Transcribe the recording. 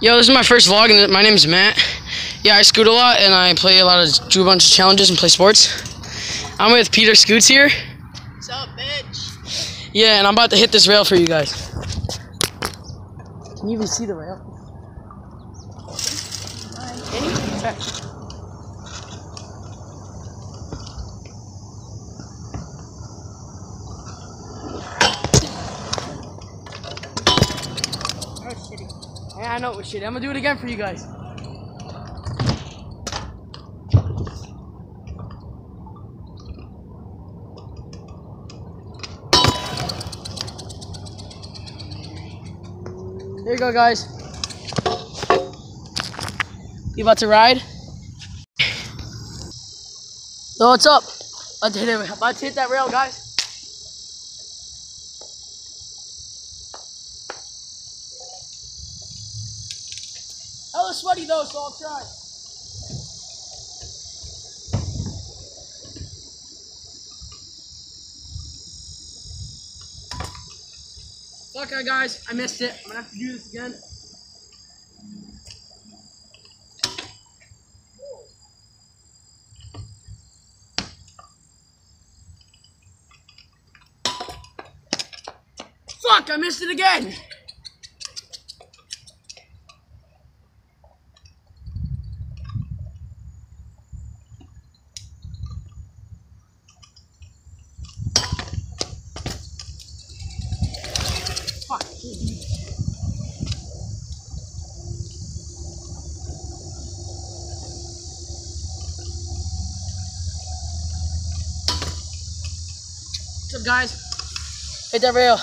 Yo, this is my first vlog, and my name is Matt. Yeah, I scoot a lot, and I play a lot of do a bunch of challenges and play sports. I'm with Peter Scoots here. What's up, bitch? Yeah, and I'm about to hit this rail for you guys. Can you even see the rail? Yeah, I know it was shitty. I'm gonna do it again for you guys. There you go, guys. You about to ride? So what's up? About to hit it. About to hit that rail, guys. Hella sweaty though, so I'll try. Okay, guys, I missed it. I'm gonna have to do this again. Fuck, I missed it again. What's up, guys? Hey, that rail.